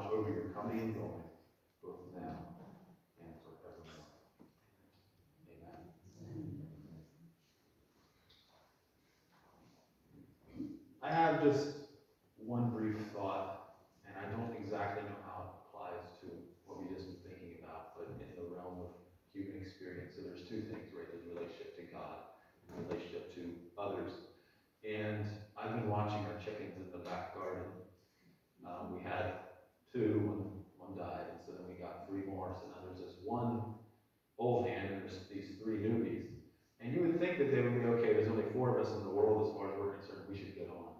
watch over your coming and going, both now and forevermore. Amen. I have just one brief thought, and I don't exactly know how it applies to what we just been thinking about, but in the realm of human experience. So there's two things, right? There's relationship to God and relationship to others. And I've been watching our chickens in the back garden. Um, we had two one died, and so then we got three more. So now there's this one old hand, and there's these three newbies. And you would think that they would be okay. There's only four of us in the world, as far as we're concerned. We should get on.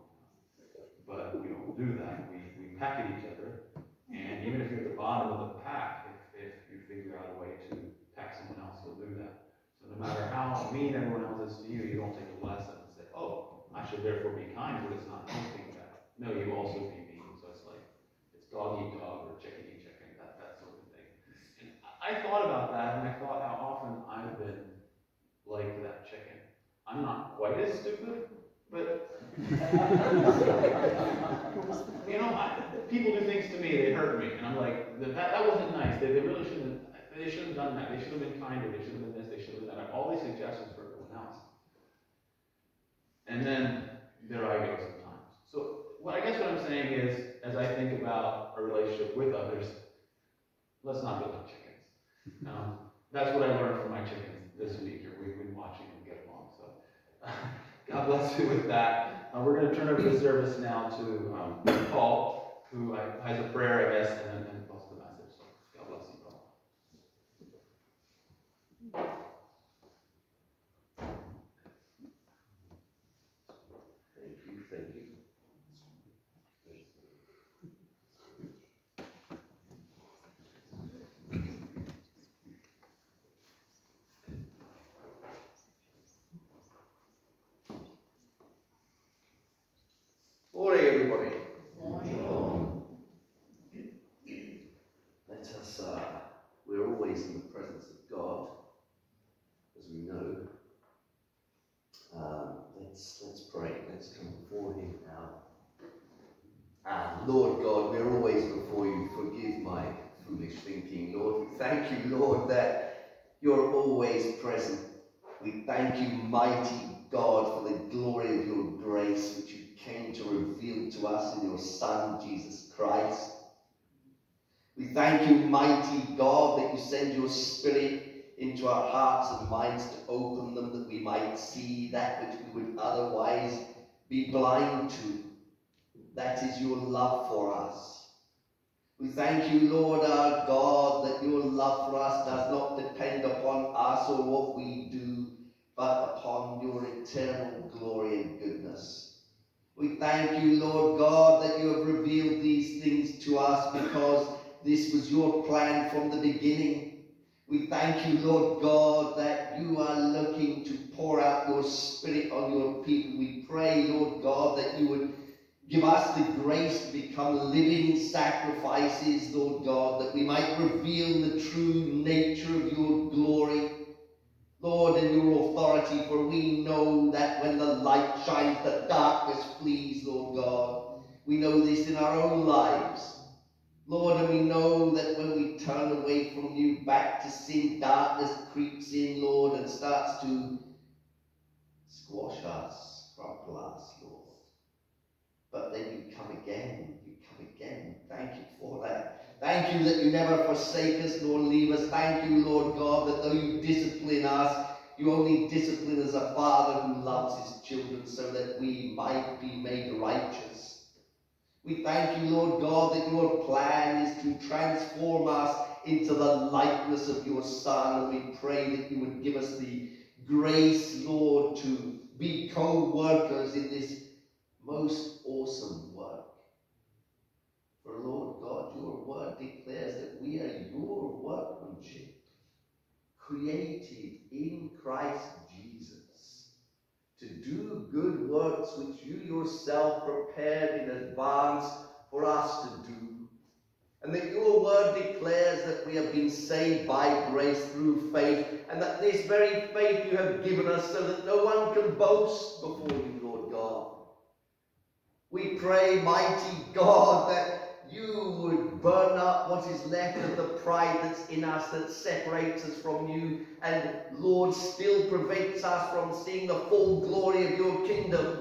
But we don't do that. We, we peck at each other. And even if you're at the bottom of the pack, if, if you figure out a way to pack someone else, you'll do that. So no matter how mean everyone else is to you, you don't take a lesson and say, oh, I should therefore be kind, but it's not that. No, you also be mean. So it's like, it's dog eat dog or chicken eat chicken, that, that sort of thing. And I thought about that, and I thought how often I've been like that chicken. I'm not quite as stupid, but you know, I, people do things to me, they hurt me, and I'm like, that, that wasn't nice. They, they really shouldn't. They shouldn't have done that. They should have been kinder. They should have been this. They should have been that. All these suggestions for everyone else. And then there I go sometimes. So what I guess what I'm saying is, as I think about a relationship with others, let's not be like chickens. Um, that's what I learned from my chickens this week. Or we've been watching them get along. So God bless you with that. Uh, we're going to turn over the service now to um, Paul, who uh, has a prayer, I guess, and post the message. So God bless you, Paul. Thank you, thank you. Morning, everybody. Let us, uh, we're always in the presence of God, as we know. Um, let's let's pray. Let's come before Him now. Ah, Lord God, we're always before you. Forgive my foolish thinking, Lord. Thank you, Lord, that you're always present. We thank you, mighty God, for the glory of your grace, which you came to reveal to us in your Son, Jesus Christ. We thank you, mighty God, that you send your Spirit into our hearts and minds to open them that we might see that which we would otherwise be blind to. That is your love for us. We thank you, Lord our God, that your love for us does not depend upon us or what we do, but upon your eternal glory and goodness. We thank you, Lord God, that you have revealed these things to us because this was your plan from the beginning. We thank you, Lord God, that you are looking to pour out your spirit on your people. We pray, Lord God, that you would give us the grace to become living sacrifices, Lord God, that we might reveal the true nature of your glory. Lord, in your authority, for we know that when the light shines, the darkness flees, Lord God. We know this in our own lives. Lord, and we know that when we turn away from you back to sin, darkness creeps in, Lord, and starts to squash us, crumple us, Lord. But then you come again, you come again. Thank you for that. Thank you that you never forsake us nor leave us. Thank you, Lord God, that though you discipline us, you only discipline as a father who loves his children so that we might be made righteous. We thank you, Lord God, that your plan is to transform us into the likeness of your Son. And we pray that you would give us the grace, Lord, to be co-workers in this most awesome work. For Lord God, your word declares that we are your workmanship, created in Christ Jesus to do good works which you yourself prepared in advance for us to do. And that your word declares that we have been saved by grace through faith, and that this very faith you have given us so that no one can boast before you, Lord God. We pray, mighty God, that you would burn up what is left of the pride that's in us that separates us from you and, Lord, still prevents us from seeing the full glory of your kingdom.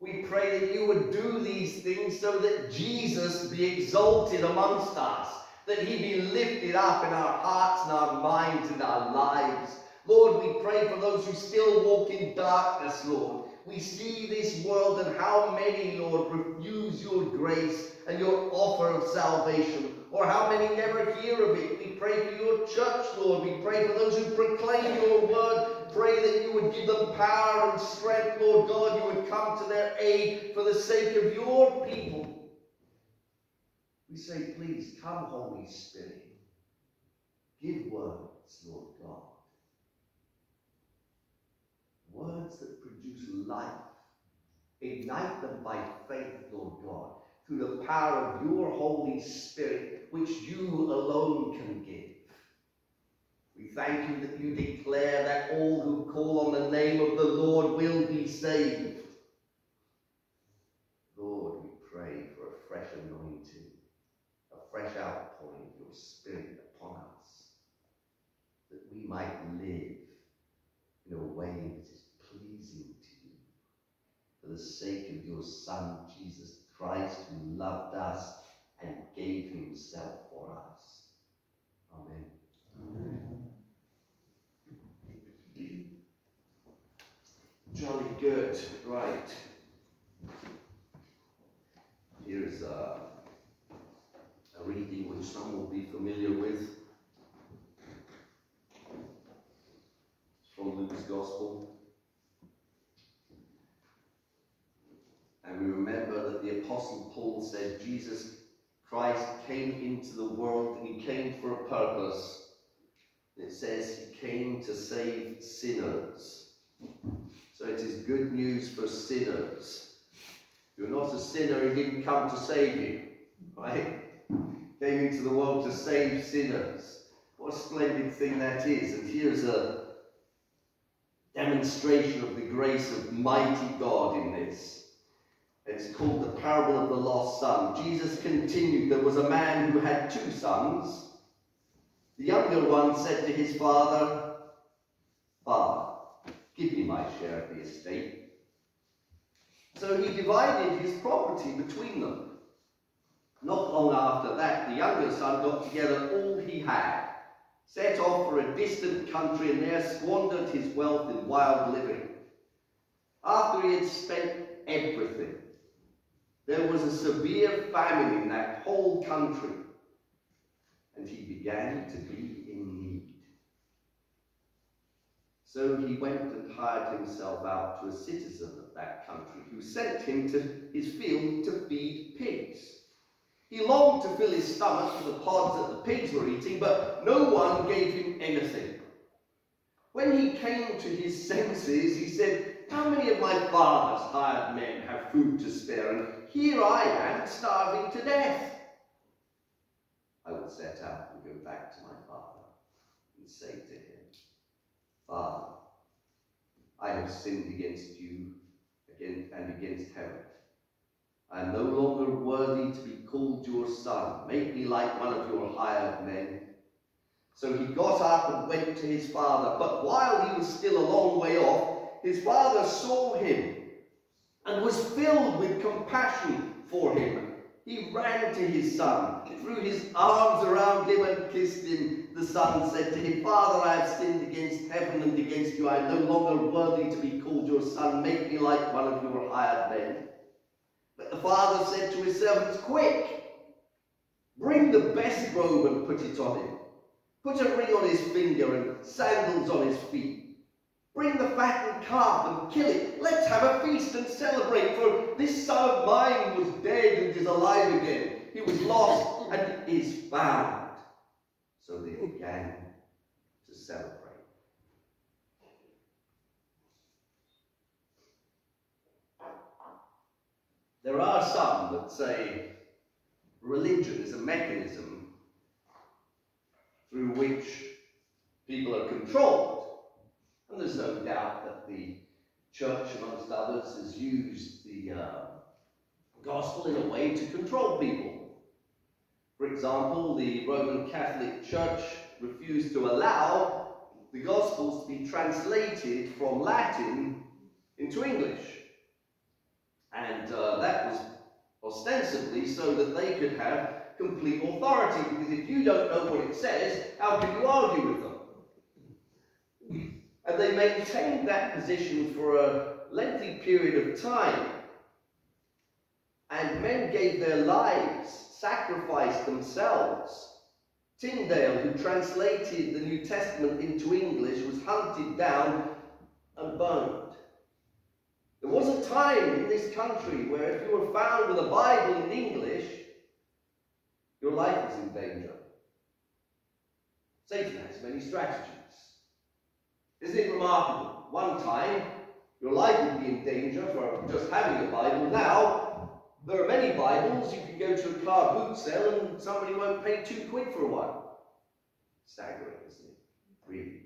We pray that you would do these things so that Jesus be exalted amongst us, that he be lifted up in our hearts and our minds and our lives. Lord, we pray for those who still walk in darkness, Lord. We see this world and how many, Lord, refuse your grace and your offer of salvation, or how many never hear of it. We pray for your church, Lord. We pray for those who proclaim your word. Pray that you would give them power and strength, Lord God. You would come to their aid for the sake of your people. We say, please come, Holy Spirit. Give words, Lord God. Words that produce life. Ignite them by faith, Lord God through the power of your Holy Spirit, which you alone can give. We thank you that you declare that all who call on the name of the Lord will be saved. Lord, we pray for a fresh anointing, a fresh outpouring of your Spirit upon us, that we might live in a way that is pleasing to you, for the sake of your Son, Jesus Christ who loved us and gave himself for us. Amen. Amen. Jolly good. Right. Here's a, a reading which some will be familiar with. It's from Luke's Gospel. And we remember that the Apostle Paul said Jesus Christ came into the world and he came for a purpose. It says he came to save sinners. So it is good news for sinners. You're not a sinner, he didn't come to save you. Right? Came into the world to save sinners. What a splendid thing that is. And here's a demonstration of the grace of mighty God in this. It's called the parable of the lost son. Jesus continued, there was a man who had two sons. The younger one said to his father, Father, give me my share of the estate. So he divided his property between them. Not long after that, the younger son got together all he had, set off for a distant country, and there squandered his wealth in wild living. After he had spent everything, there was a severe famine in that whole country, and he began to be in need. So he went and hired himself out to a citizen of that country, who sent him to his field to feed pigs. He longed to fill his stomach with the pods that the pigs were eating, but no one gave him anything. When he came to his senses, he said, How many of my father's hired men have food to spare, and here I am starving to death? I will set out and go back to my father and say to him, Father, I have sinned against you and against heaven. I am no longer worthy to be called your son. Make me like one of your hired men. So he got up and went to his father. But while he was still a long way off, his father saw him and was filled with compassion for him. He ran to his son, threw his arms around him and kissed him. The son said to him, Father, I have sinned against heaven and against you. I am no longer worthy to be called your son. Make me like one of your hired men. But the father said to his servants, Quick, bring the best robe and put it on him. Put a ring on his finger and sandals on his feet. Bring the fattened calf and kill it. Let's have a feast and celebrate, for this son of mine was dead and is alive again. He was lost and is found. So they began to celebrate. There are some that say religion is a mechanism through which people are controlled. And there's no doubt that the church, amongst others, has used the uh, gospel in a way to control people. For example, the Roman Catholic Church refused to allow the Gospels to be translated from Latin into English. And uh, that was ostensibly so that they could have complete authority, because if you don't know what it says, how can you argue with them? And they maintained that position for a lengthy period of time. And men gave their lives, sacrificed themselves. Tyndale, who translated the New Testament into English, was hunted down and burned. There was a time in this country where if you were found with a Bible in English, your life was in danger. Satan has many strategies. Isn't it remarkable? One time, your life would be in danger for just having a Bible. Now, there are many Bibles. You can go to a car boot sale and somebody won't pay two quid for one. Staggering, isn't it? Really.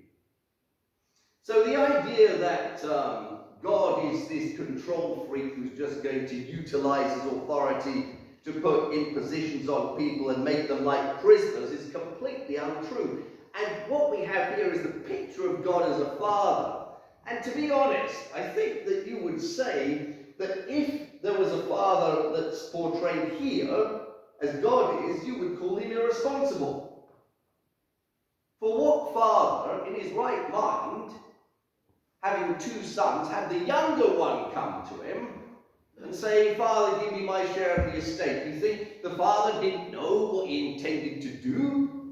So the idea that um, God is this control freak who's just going to utilize his authority to put impositions on people and make them like prisoners is completely untrue. And what we have here is the picture God as a father. And to be honest, I think that you would say that if there was a father that's portrayed here as God is, you would call him irresponsible. For what father, in his right mind, having two sons, had the younger one come to him and say, Father, give me my share of the estate? You think the father didn't know what he intended to do?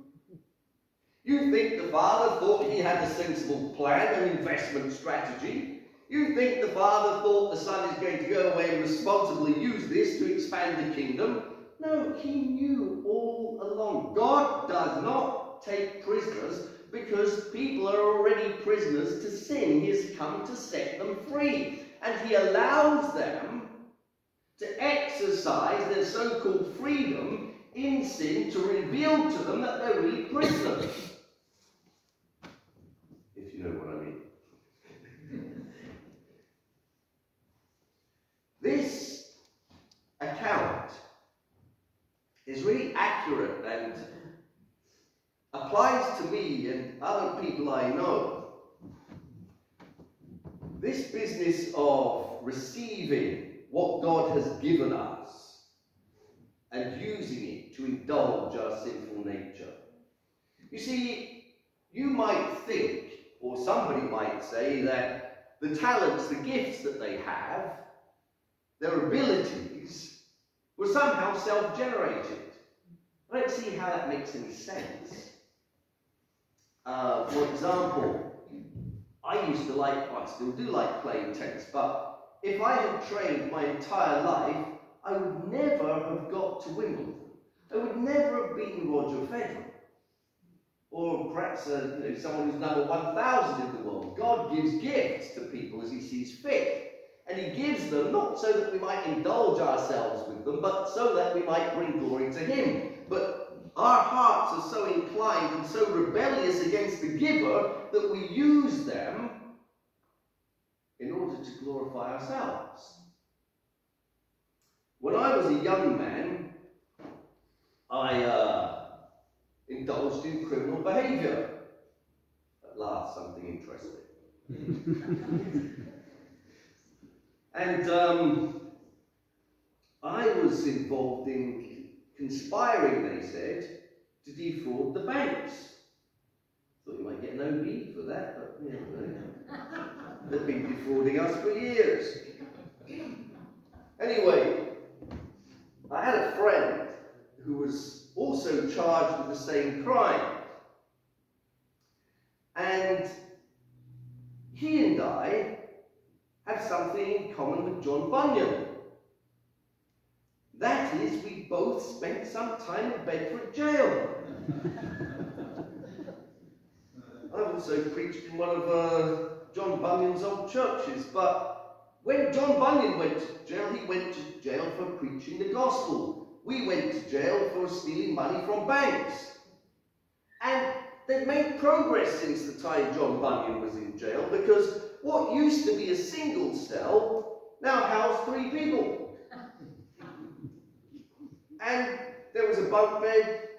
You think the father thought he had a sensible plan, an investment strategy. You think the father thought the son is going to go away and responsibly use this to expand the kingdom. No, he knew all along. God does not take prisoners because people are already prisoners to sin. He has come to set them free. And he allows them to exercise their so-called freedom in sin to reveal to them that they're really prisoners. This account is really accurate and applies to me and other people I know. This business of receiving what God has given us and using it to indulge our sinful nature. You see, you might think, or somebody might say, that the talents, the gifts that they have, their abilities were somehow self-generated. I don't see how that makes any sense. Uh, for example, I used to like, well, I still do like playing tennis, but if I had trained my entire life, I would never have got to Wimbledon. I would never have beaten Roger Federer. Or perhaps uh, you know, someone who's number 1,000 in the world. God gives gifts to people as he sees fit. And he gives them not so that we might indulge ourselves with them, but so that we might bring glory to him. But our hearts are so inclined and so rebellious against the giver that we use them in order to glorify ourselves. When I was a young man, I uh, indulged in criminal behavior. At last, something interesting. And um, I was involved in conspiring, they said, to defraud the banks. Thought you might get an OBE for that, but you know, they've been defrauding us for years. Anyway, I had a friend who was also charged with the same crime. And he and I have something in common with John Bunyan. That is, we both spent some time in Bedford jail. I've also preached in one of uh, John Bunyan's old churches, but when John Bunyan went to jail, he went to jail for preaching the gospel. We went to jail for stealing money from banks. And they've made progress since the time John Bunyan was in jail because what used to be a single cell now housed three people. and there was a bunk bed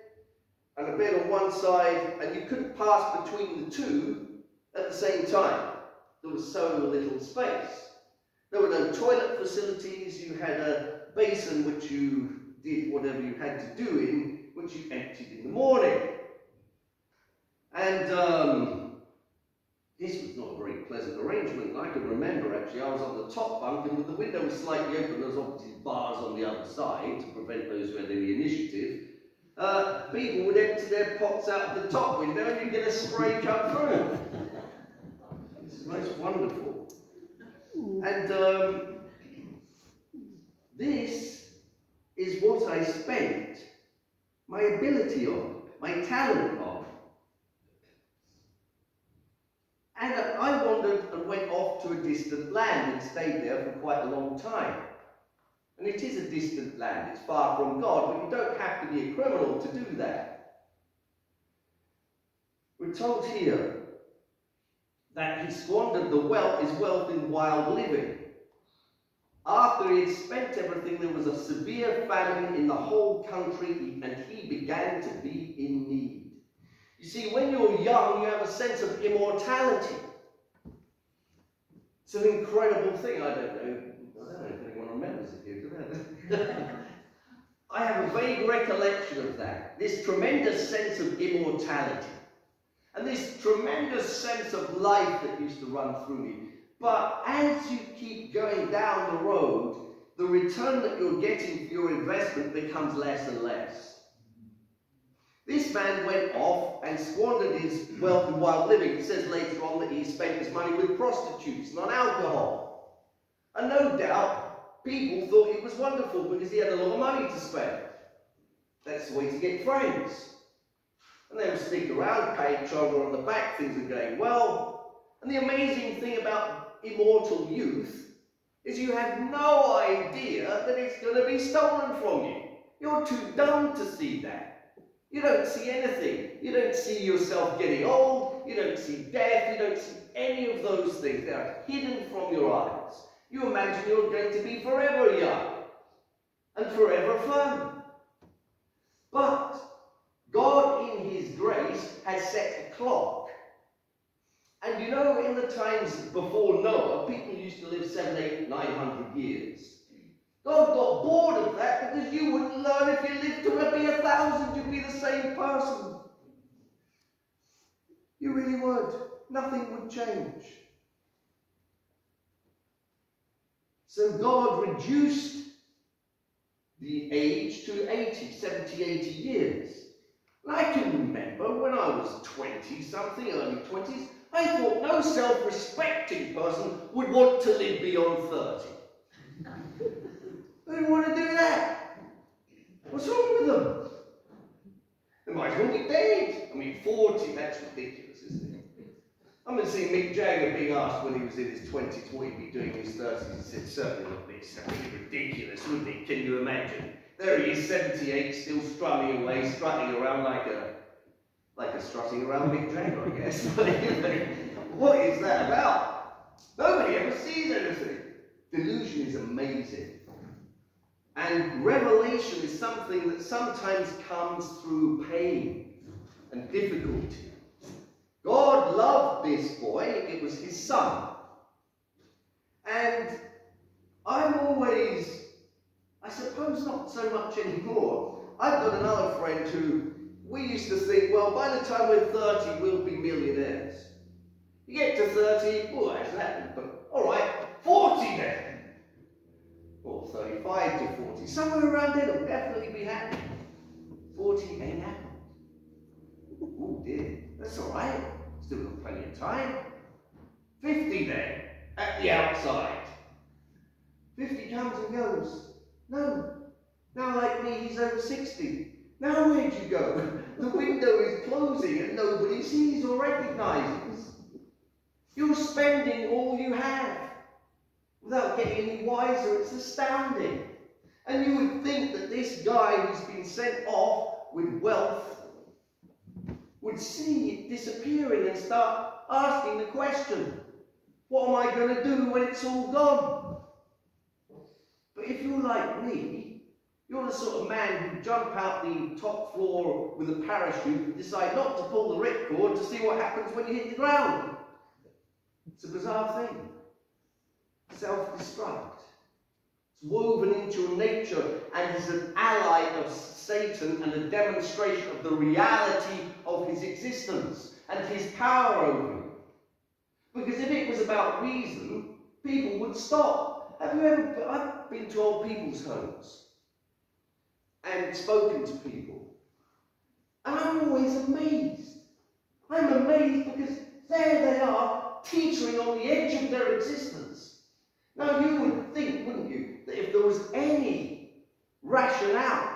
and a bed on one side, and you couldn't pass between the two at the same time. There was so little space. There were no toilet facilities. You had a basin which you did whatever you had to do in, which you emptied in the morning. And um, this was not a very pleasant arrangement. I can remember actually, I was on the top bunk and the window was slightly open, there was obviously bars on the other side to prevent those who had any initiative. Uh, people would empty their pots out of the top window and you'd get a spray cut through. It's most wonderful. And um, this is what I spent my ability on, my talent on. And I wandered and went off to a distant land and stayed there for quite a long time. And it is a distant land, it's far from God, but you don't have to be a criminal to do that. We're told here that he squandered the wealth, his wealth in wild living. After he had spent everything, there was a severe famine in the whole country, and he began to be in need. You see, when you're young, you have a sense of immortality. It's an incredible thing. I don't know. I don't know if anyone remembers it here. I have a vague recollection of that. This tremendous sense of immortality. And this tremendous sense of life that used to run through me. But as you keep going down the road, the return that you're getting for your investment becomes less and less. This man went off and squandered his wealth in wild living. It says later on that he spent his money with prostitutes not alcohol. And no doubt, people thought it was wonderful because he had a lot of money to spend. That's the way to get friends. And they would stick around, pat each other on the back, things are going well. And the amazing thing about immortal youth is you have no idea that it's going to be stolen from you. You're too dumb to see that. You don't see anything. You don't see yourself getting old. You don't see death. You don't see any of those things. They are hidden from your eyes. You imagine you're going to be forever young and forever fun. But God, in His grace, has set a clock. And you know, in the times before Noah, people used to live seven, eight, nine hundred years. God got bored of that because you wouldn't learn if you lived to be a thousand, you'd be the same person. You really would. Nothing would change. So God reduced the age to 80, 70, 80 years. And I can remember when I was 20 something, early 20s, I thought no self respecting person would want to live beyond 30. They don't want to do that. What's wrong with them? They might as well be dead. I mean, 40, that's ridiculous, isn't it? I remember seeing Mick Jagger being asked when he was in his 20s what he'd be doing in his 30s. He said, certainly not this. That'd be ridiculous, wouldn't it? Can you imagine? There he is, 78, still strumming away, strutting around like a, like a strutting around Mick Jagger, I guess. what is that about? Nobody ever sees anything. Delusion is amazing. And revelation is something that sometimes comes through pain and difficulty. God loved this boy, it was his son. And I'm always, I suppose not so much anymore. I've got another friend who we used to think, well, by the time we're 30, we'll be millionaires. You get to 30, oh, hasn't happened, but all right, 40 then or 35 to 40. Somewhere around there will definitely be happening. 40 ain't happened. Oh dear, that's all right. Still got plenty of time. 50 then, at the outside. 50 comes and goes. No. Now like me, he's over 60. Now where'd you go? The window is closing and nobody sees or recognizes. You're spending all you have without getting any wiser. It's astounding. And you would think that this guy who's been sent off with wealth would see it disappearing and start asking the question, what am I going to do when it's all gone? But if you're like me, You're the sort of man who jump out the top floor with a parachute and decide not to pull the ripcord to see what happens when you hit the ground. It's a bizarre thing. Self-destruct. It's woven into your nature and is an ally of Satan and a demonstration of the reality of his existence and his power over you. Because if it was about reason, people would stop. Have you ever, I've been to old people's homes and spoken to people. And I'm always amazed. I'm amazed because there they are, teetering on the edge of their existence. Now you would think, wouldn't you, that if there was any rationale,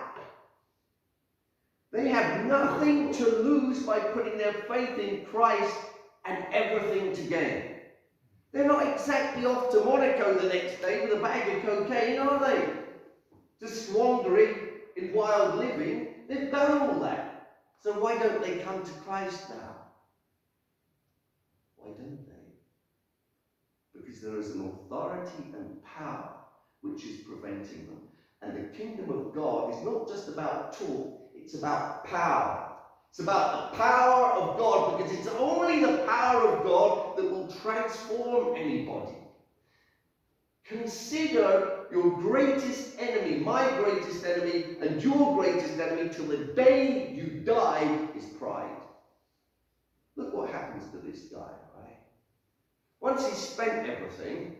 they have nothing to lose by putting their faith in Christ and everything to gain. They're not exactly off to Monaco the next day with a bag of cocaine, are they? Just squandering in wild living. They've done all that. So why don't they come to Christ now? Why don't they? Because there is an authority and power which is preventing them. And the kingdom of God is not just about talk, it's about power. It's about the power of God because it's only the power of God that will transform anybody. Consider your greatest enemy, my greatest enemy, and your greatest enemy till the day you die is pride. Look what happens to this guy? Once he's spent everything,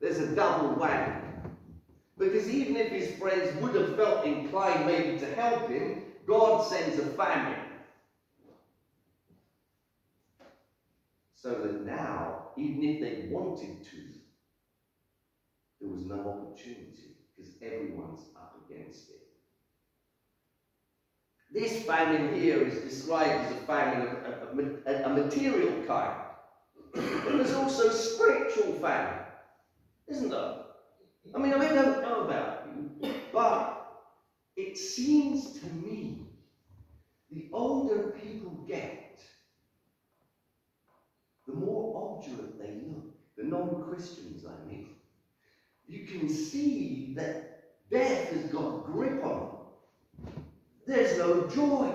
there's a double whammy. Because even if his friends would have felt inclined maybe to help him, God sends a famine. So that now, even if they wanted to, there was no opportunity because everyone's up against it. This famine here is described as a famine of a, a, a material kind. But there's also spiritual famine, isn't there? I mean, I don't know about you, but it seems to me the older people get, the more obdurate they look. The non Christians, I mean. You can see that death has got grip on them. There's no joy.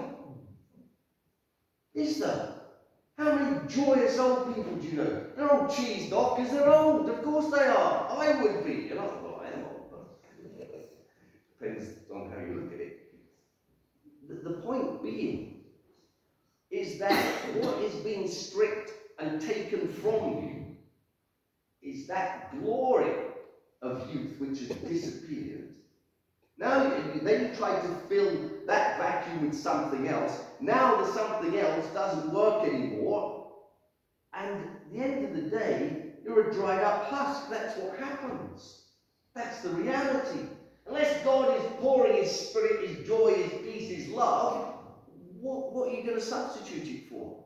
Is there? How many joyous old people do you know? They're all cheesed off because they're old. Of course they are. I would be. You know, well, I am old, but depends on how you look at it. The, the point being is that what is being stripped and taken from you is that glory of youth which has disappeared. Now, then you try to fill that vacuum with something else. Now the something else doesn't work anymore. And at the end of the day, you're a dried up husk. That's what happens. That's the reality. Unless God is pouring His Spirit, His joy, His peace, His love, what, what are you going to substitute it for?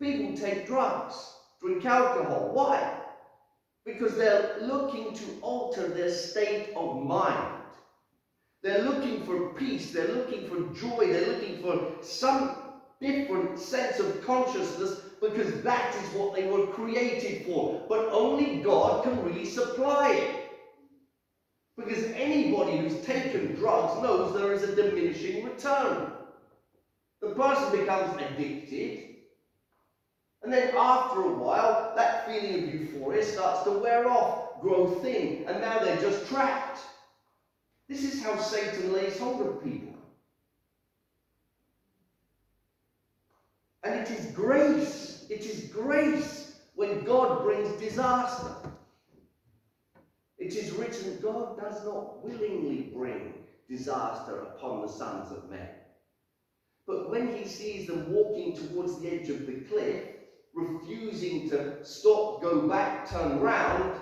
People take drugs, drink alcohol. Why? Because they're looking to alter their state of mind. They're looking for peace, they're looking for joy, they're looking for some different sense of consciousness because that is what they were created for. But only God can really supply it. Because anybody who's taken drugs knows there is a diminishing return. The person becomes addicted, and then after a while, that feeling of euphoria starts to wear off, grow thin, and now they're just trapped. This is how Satan lays hold of people. And it is grace, it is grace when God brings disaster. It is written, God does not willingly bring disaster upon the sons of men. But when he sees them walking towards the edge of the cliff, refusing to stop, go back, turn round,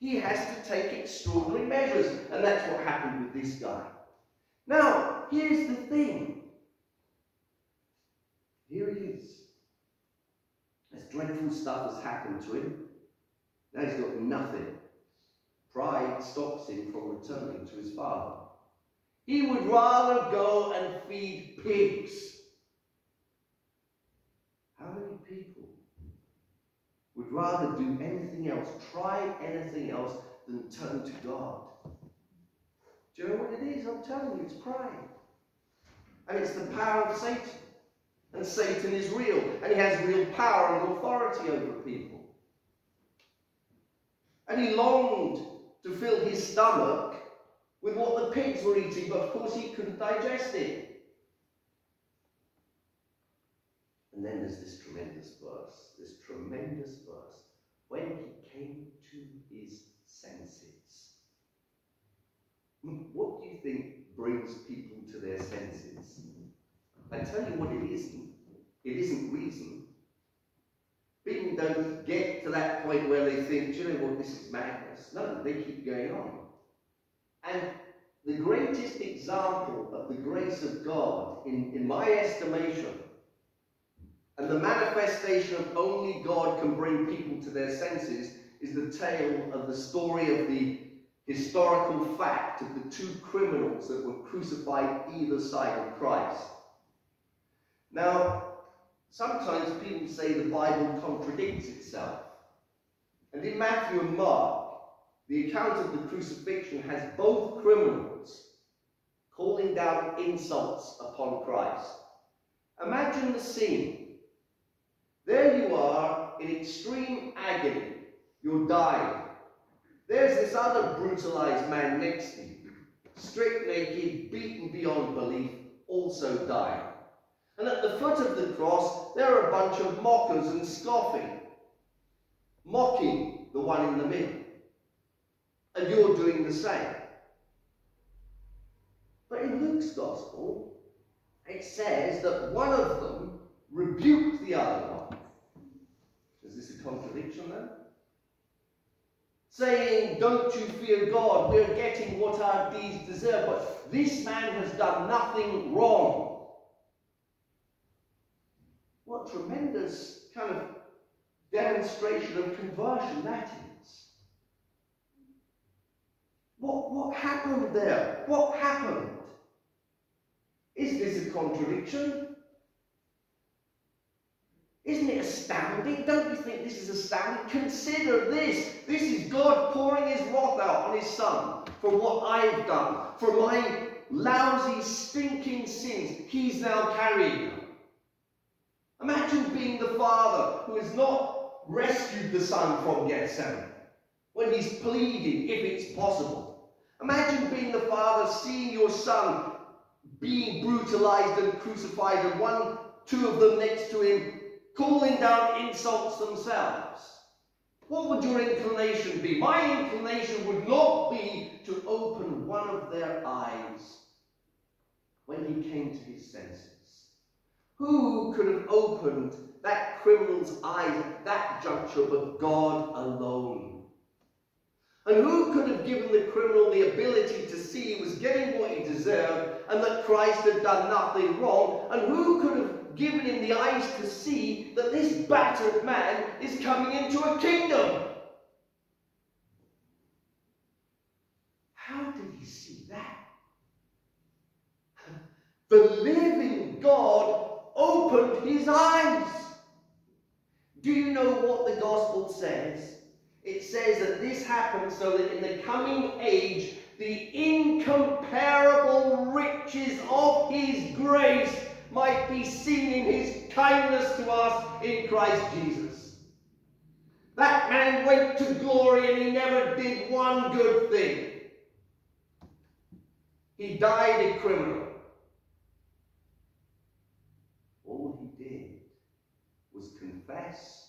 he has to take extraordinary measures. And that's what happened with this guy. Now, here's the thing. Here he is. This dreadful stuff has happened to him. Now he's got nothing. Pride stops him from returning to his father. He would rather go and feed pigs. How many people would rather do anything else, try anything else than turn to God? Do you know what it is? I'm telling you, it's pride. And it's the power of Satan. And Satan is real. And he has real power and authority over people. And he longed to fill his stomach with what the pigs were eating, but of course he couldn't digest it. And then there's this tremendous verse, this tremendous verse, when he came to his senses. What do you think brings people to their senses? I tell you what it isn't. It isn't reason. People don't get to that point where they think, do you know what, this is madness. No, they keep going on. And the greatest example of the grace of God, in, in my estimation, and the manifestation of only God can bring people to their senses, is the tale of the story of the historical fact of the two criminals that were crucified either side of Christ. Now, sometimes people say the Bible contradicts itself. And in Matthew and Mark, the account of the crucifixion has both criminals calling down insults upon Christ. Imagine the scene. There you are in extreme agony. You're dying. There's this other brutalized man next to you, stripped naked, beaten beyond belief, also dying. And at the foot of the cross, there are a bunch of mockers and scoffing, mocking the one in the middle and you're doing the same. But in Luke's Gospel, it says that one of them rebuked the other one. Contradiction then? Saying, Don't you fear God, we're getting what our deeds deserve, but this man has done nothing wrong. What tremendous kind of demonstration of conversion that is. What, what happened there? What happened? Is this a contradiction? Isn't it astounding? Don't you think this is astounding? Consider this. This is God pouring his wrath out on his son for what I've done, for my lousy, stinking sins he's now carrying. Imagine being the father who has not rescued the son from Gethsemane when he's pleading, if it's possible. Imagine being the father, seeing your son being brutalized and crucified, and one, two of them next to him calling down insults themselves. What would your inclination be? My inclination would not be to open one of their eyes when he came to his senses. Who could have opened that criminal's eyes at that juncture but God alone? And who could have given the criminal the ability to see he was getting what he deserved and that Christ had done nothing wrong? And who could have given him the eyes to see that this battered man is coming into a kingdom? How did he see that? The living God opened his eyes. Do you know what the gospel says? it says that this happened so that in the coming age, the incomparable riches of his grace might be seen in his kindness to us in Christ Jesus. That man went to glory and he never did one good thing. He died a criminal. All he did was confess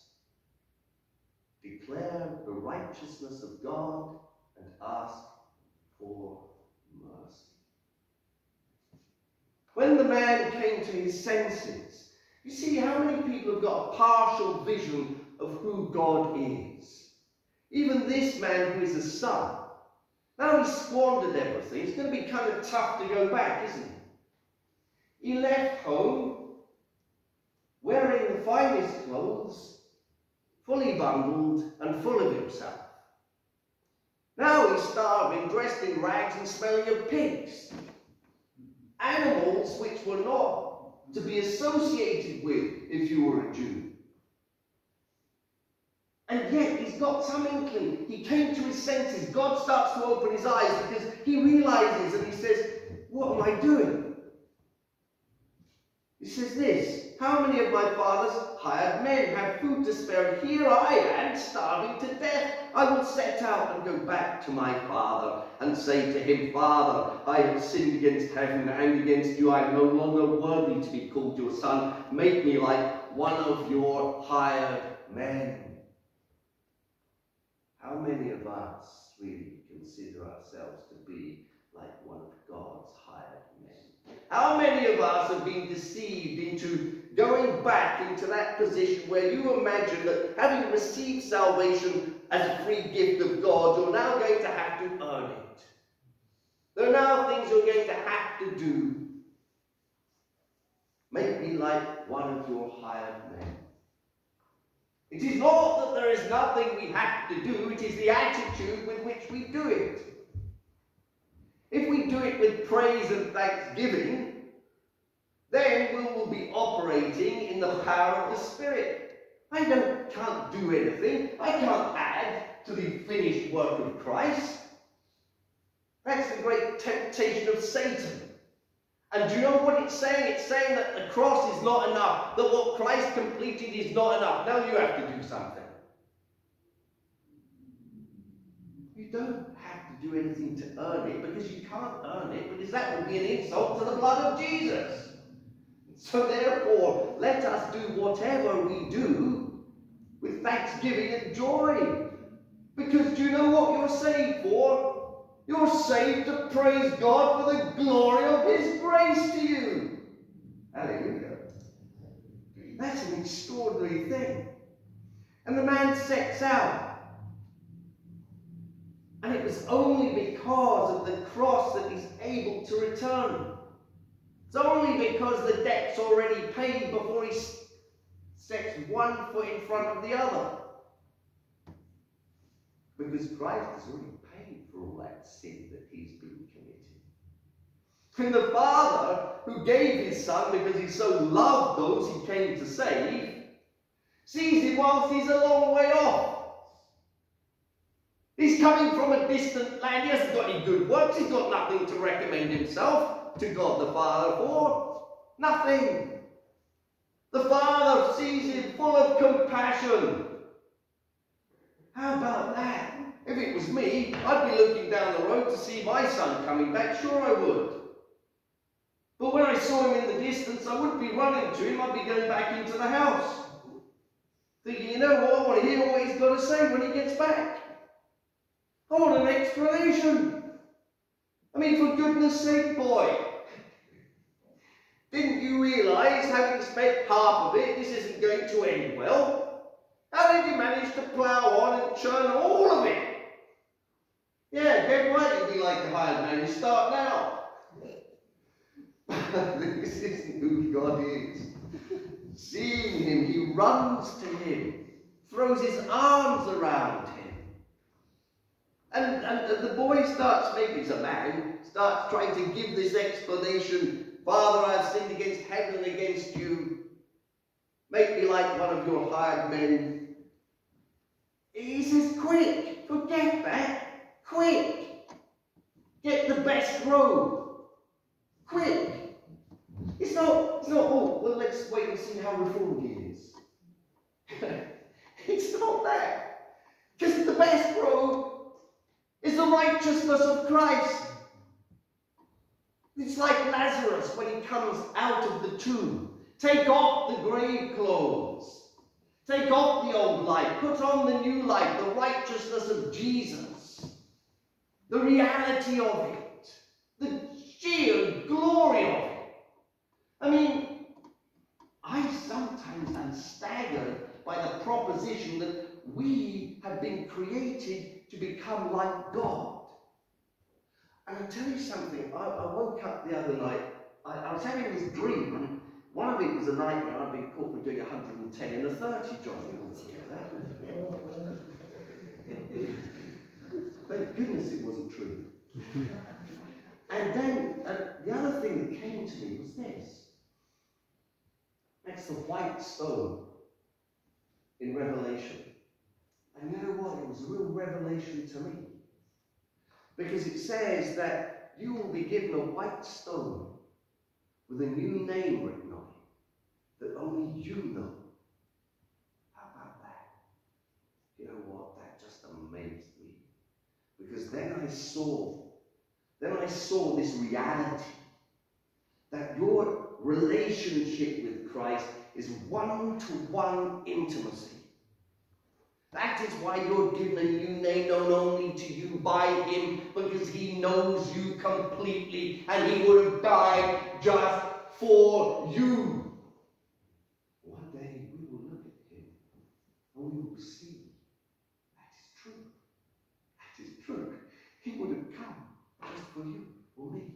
declare the righteousness of God and ask for mercy. When the man came to his senses, you see how many people have got a partial vision of who God is. Even this man who is a son. Now he's squandered everything. It's going to be kind of tough to go back, isn't it? He left home wearing the finest clothes, fully bundled and full of himself. Now he's starving, dressed in rags and smelling of pigs. Animals which were not to be associated with if you were a Jew. And yet he's got some inkling. He came to his senses. God starts to open his eyes because he realizes and he says, What am I doing? He says this How many of my father's hired men have food to spare? Here I am, starving to death. I will set out and go back to my father and say to him, Father, I have sinned against heaven and against you. I am no longer worthy to be called your son. Make me like one of your hired men. How many of us really consider ourselves to be like one of God's hired men? How many of us have been deceived into going back into that position where you imagine that having received salvation as a free gift of God, you're now going to have to earn it? There are now things you're going to have to do. Make me like one of your hired men. It is not that there is nothing we have to do, it is the attitude with which we do it. If we do it with praise and thanksgiving, then we will be operating in the power of the Spirit. I don't, can't do anything. I can't add to the finished work of Christ. That's the great temptation of Satan. And do you know what it's saying? It's saying that the cross is not enough, that what Christ completed is not enough. Now you have to do something. You don't have to do anything to earn it because you can't earn it, because that would be an insult to the blood of Jesus. So therefore, let us do whatever we do with thanksgiving and joy. Because do you know what you're saved for? You're saved to praise God for the glory of His grace to you. Hallelujah. That's an extraordinary thing. And the man sets out. And it was only because of the cross that he's able to return. Only because the debt's already paid before he sets one foot in front of the other. Because Christ has already paid for all that sin that he's been committing. And the Father, who gave his Son because he so loved those he came to save, sees him whilst he's a long way off. He's coming from a distant land. He hasn't got any good works. He's got nothing to recommend himself to God the Father for. Nothing. The Father sees him full of compassion. How about that? If it was me, I'd be looking down the road to see my son coming back. Sure I would. But when I saw him in the distance, I wouldn't be running to him. I'd be going back into the house. Thinking, you know what? I want to hear what he's got to say when he gets back. I want an explanation. I mean, for goodness sake, boy. Didn't you realise, having spent half of it, this isn't going to end well? How did you manage to plough on and churn all of it? Yeah, get right you'll be like the hired man. You start now. this isn't who God is. Seeing him, he runs to him, throws his arms around him. And, and the boy starts, maybe he's a man, starts trying to give this explanation Father, I have sinned against heaven and against you. Make me like one of your hired men. He says, Quick, forget that. Quick! Get the best robe. Quick! It's not, it's not, oh, well, let's wait and see how reformed he is. it's not that. Because the best robe is the righteousness of Christ. It's like Lazarus when he comes out of the tomb. Take off the grave clothes. Take off the old life. Put on the new life, the righteousness of Jesus the reality of it, the sheer glory of it. I mean, I sometimes am staggered by the proposition that we have been created to become like God. And I'll tell you something, I, I woke up the other night, I, I, was having this dream, and one of it was a nightmare, I've been caught doing 110 and a 30 job. Thank goodness it wasn't true. and then uh, the other thing that came to me was this. That's the white stone in Revelation. And you know what? It was a real revelation to me. Because it says that you will be given a white stone with a new name written on it that only you know. How about that? You know what? That just amazed me. Because then I saw, then I saw this reality that your relationship with Christ is one to one intimacy. That is why you're given a new name known only to you by him, because he knows you completely and he would have died just for you. One day we will look at him and we will see that is true. That is true. He would have come just for you or me.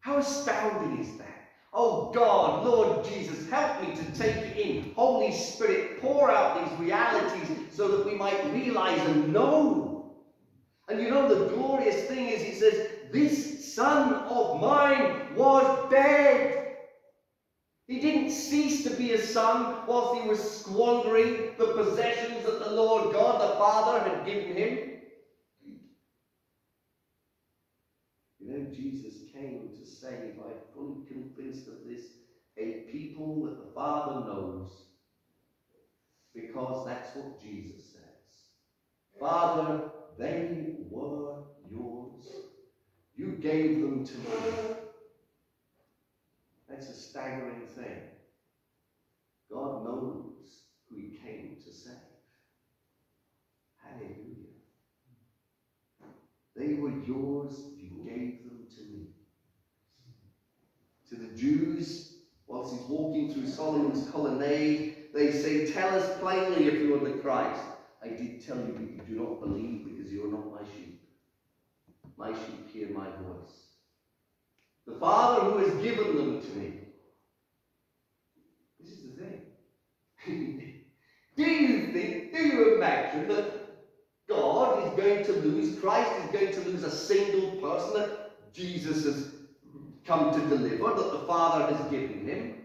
How astounding is that? Oh God, Lord Jesus, help me to take it in. Holy Spirit, pour out these realities so that we might realize and know. And you know, the glorious thing is, he says, This son of mine was dead. He didn't cease to be a son whilst he was squandering the possessions that the Lord God, the Father, had given him. You know, Jesus came to save, I'm fully convinced of this, a people that the Father knows, because that's what Jesus says. Father, they were yours. You gave them to me. That's a staggering thing. God knows who he came to save. Hallelujah. They were yours, you gave them to me. To the Jews, whilst he's walking through Solomon's colonnade, they say, Tell us plainly if you are the Christ. I did tell you, but you do not believe because you are not my sheep. My sheep hear my voice. The Father who has given them to me. This is the thing. do you think, do you imagine that God is going to lose, Christ is going to lose a single person that Jesus has come to deliver, that the Father has given him?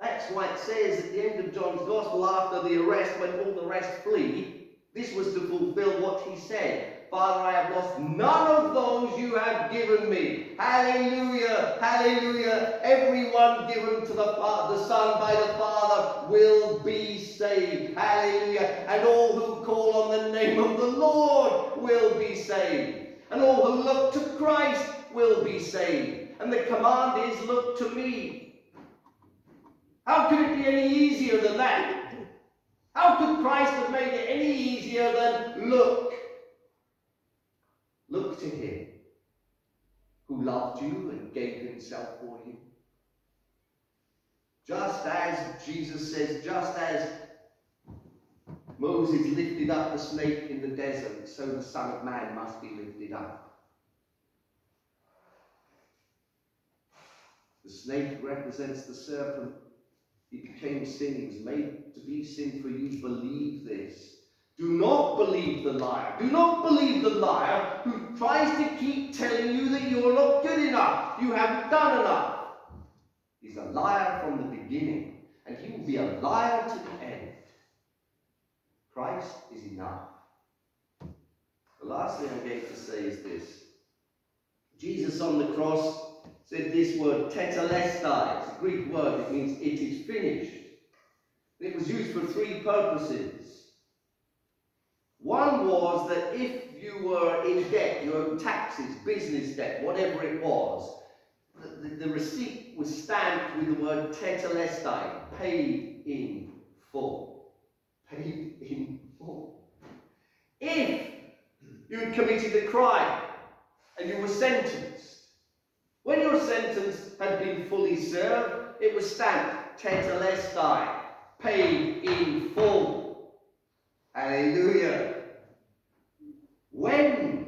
That's why it says at the end of John's Gospel, after the arrest, when all the rest flee, this was to fulfill what he said. Father, I have lost none of those you have given me. Hallelujah, hallelujah. Everyone given to the, Father, the Son by the Father will be saved. Hallelujah. And all who call on the name of the Lord will be saved. And all who look to Christ will be saved. And the command is, look to me. How could it be any easier than that? How could Christ have made it any easier than look? Look to him who loved you and gave himself for you. Just as Jesus says, just as Moses lifted up the snake in the desert, so the Son of Man must be lifted up. The snake represents the serpent. He became sin. He was made to be sin for you. Believe this. Do not believe the liar. Do not believe the liar who tries to keep telling you that you're not good enough. You haven't done enough. He's a liar from the beginning, and he will be a liar to the end. Christ is enough. The last thing I'm going to say is this. Jesus on the cross said this word, tetelestai. It's a Greek word. It means it is finished. It was used for three purposes. One was that if you were in debt, you owed taxes, business debt, whatever it was, the, the, the receipt was stamped with the word tetelestai, paid in full. Paid in full. If you had committed a crime and you were sentenced, when your sentence had been fully served, it was stamped tetelestai, paid in full. Hallelujah. When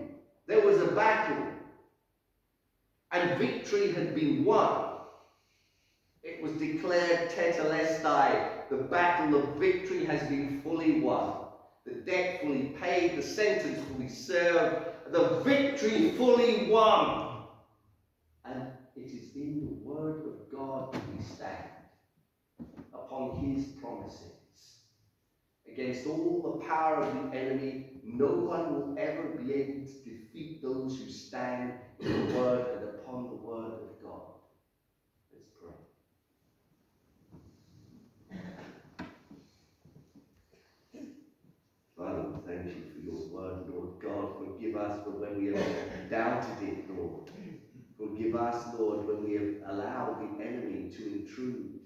there was a battle and victory had been won, it was declared tetelestai, the battle of victory has been fully won. The debt fully paid, the sentence fully served, the victory fully won. It is in the word of God that we stand upon his promises. against all the power of the enemy. No one will ever be able to defeat those who stand in the word and upon the word of God. Let's pray. Father, thank you for your word, Lord God. Forgive us for when we have doubted it, Lord. Forgive us, Lord, when we allowed the enemy to intrude